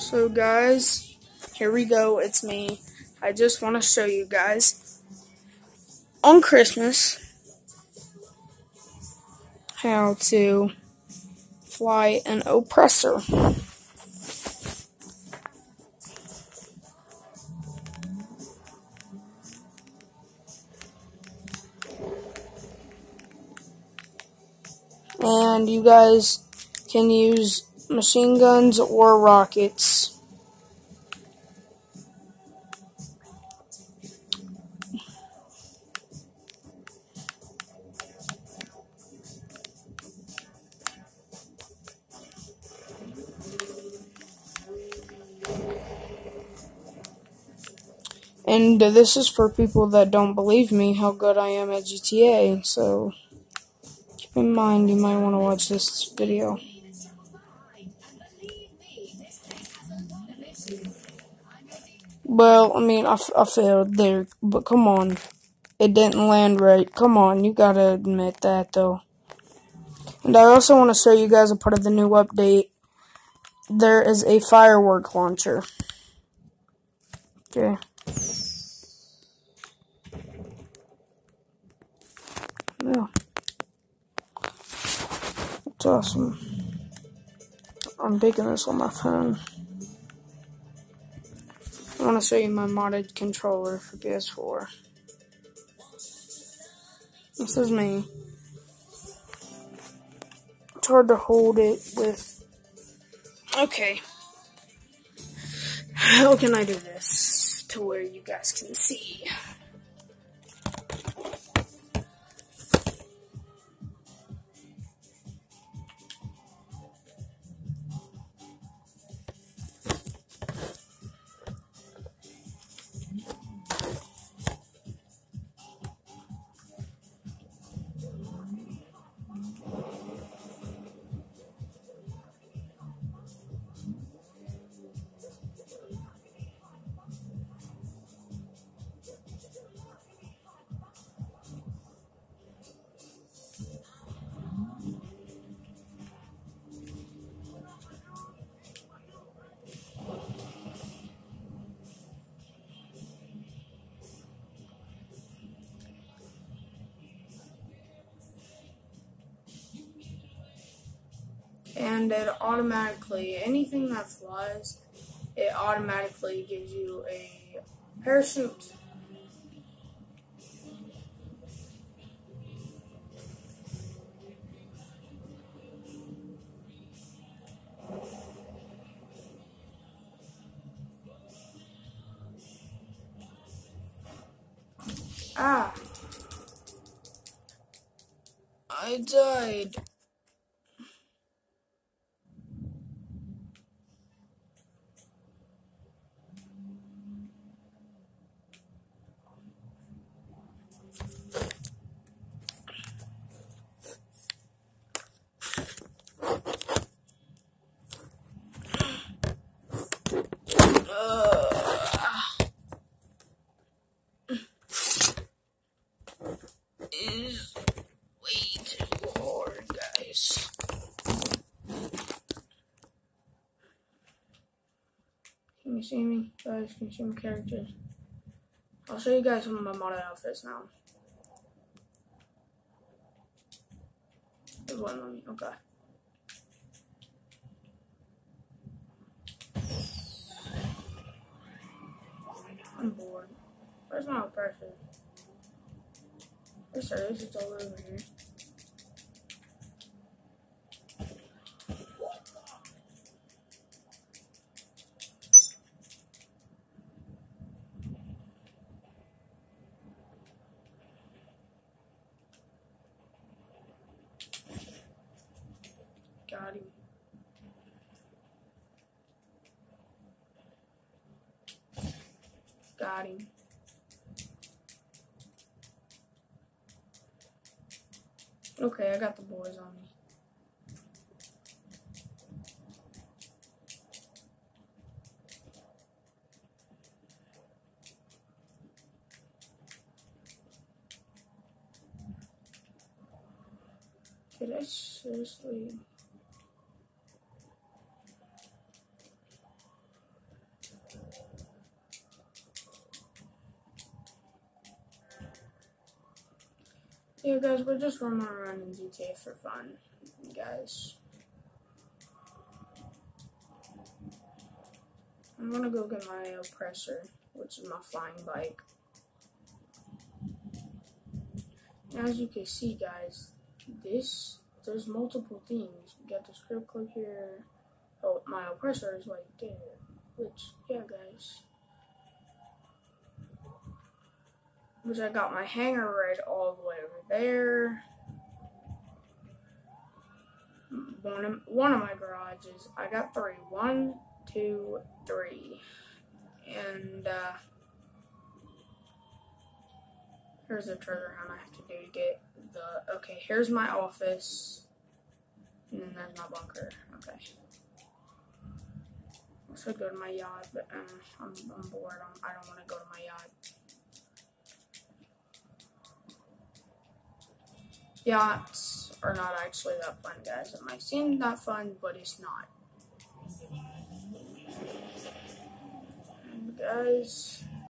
So guys, here we go. It's me. I just want to show you guys on Christmas how to fly an oppressor. And you guys can use machine guns or rockets. And this is for people that don't believe me how good I am at GTA, so keep in mind you might want to watch this video. Well, I mean, I, I failed there, but come on. It didn't land right. Come on, you gotta admit that, though. And I also want to show you guys a part of the new update. There is a firework launcher. Okay. Yeah. It's awesome. I'm digging this on my phone. I want to show you my modded controller for PS4. This is me. It's hard to hold it with. Okay. How can I do this to where you guys can see? And it automatically anything that flies it automatically gives you a parachute Ah. I died. is way too hard, guys. Can you see me? Guys, can you see my characters? I'll show you guys some of my model outfits now. There's one on me, okay. I'm bored. Where's my? The service is all over here. Him. Got him. Okay, I got the boys on me. Did I seriously? Yeah, guys, we're just roaming around in GTA for fun, guys. I'm gonna go get my oppressor, which is my flying bike. as you can see, guys, this there's multiple things. We got the script clip here. Oh, my oppressor is right there. Which, yeah, guys. Which I got my hangar right all the way over there. One of, one of my garages. I got three. One, two, three. And, uh, here's the treasure hunt I have to do to get the, okay, here's my office. And then there's my bunker. Okay. I should go to my yacht, but um, I'm, I'm bored. I'm, I don't want to go to my yacht. Yachts are not actually that fun, guys. It might seem that fun, but it's not. And guys,